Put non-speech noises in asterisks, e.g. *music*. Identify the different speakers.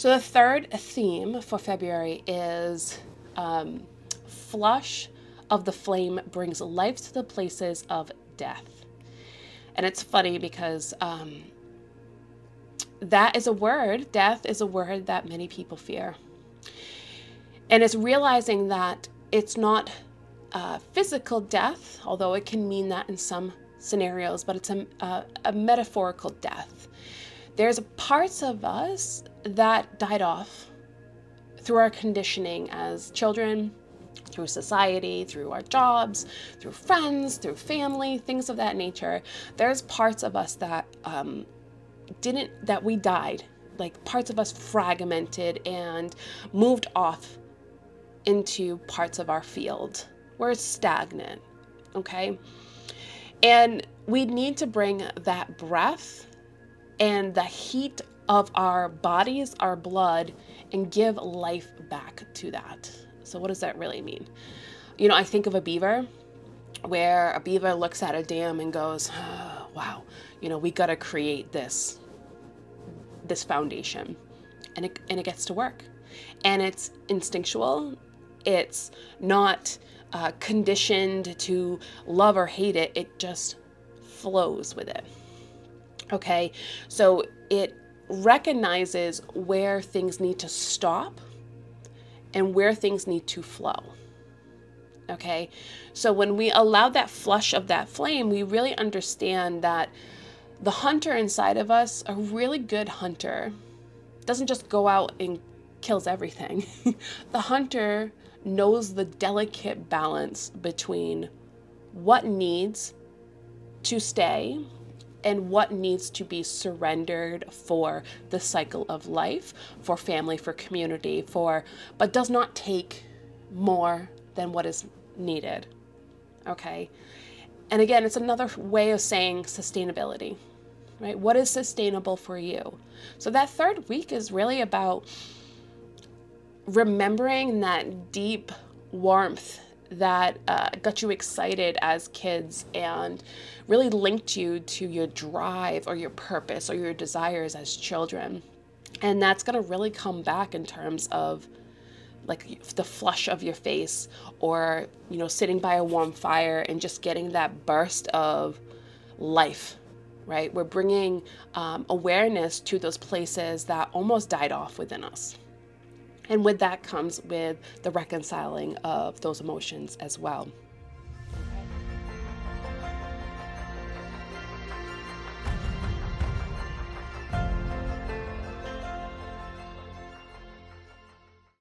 Speaker 1: So the third theme for February is um, flush of the flame brings life to the places of death. And it's funny because um, that is a word, death is a word that many people fear. And it's realizing that it's not uh, physical death, although it can mean that in some scenarios, but it's a, a, a metaphorical death. There's parts of us that died off through our conditioning as children, through society, through our jobs, through friends, through family, things of that nature. There's parts of us that um, didn't, that we died, like parts of us fragmented and moved off into parts of our field. We're stagnant, okay? And we need to bring that breath and the heat of our bodies, our blood, and give life back to that. So, what does that really mean? You know, I think of a beaver where a beaver looks at a dam and goes, oh, wow, you know, we got to create this this foundation. And it, and it gets to work. And it's instinctual. It's not uh, conditioned to love or hate it. It just flows with it. Okay, so it recognizes where things need to stop and where things need to flow. Okay, so when we allow that flush of that flame, we really understand that the hunter inside of us, a really good hunter, doesn't just go out and kills everything. *laughs* the hunter knows the delicate balance between what needs to stay and what needs to be surrendered for the cycle of life, for family, for community, for but does not take more than what is needed. Okay? And again, it's another way of saying sustainability. Right? What is sustainable for you? So that third week is really about remembering that deep warmth that uh, got you excited as kids and really linked you to your drive or your purpose or your desires as children. And that's going to really come back in terms of like the flush of your face or, you know, sitting by a warm fire and just getting that burst of life, right? We're bringing um, awareness to those places that almost died off within us. And with that comes with the reconciling of those emotions as well.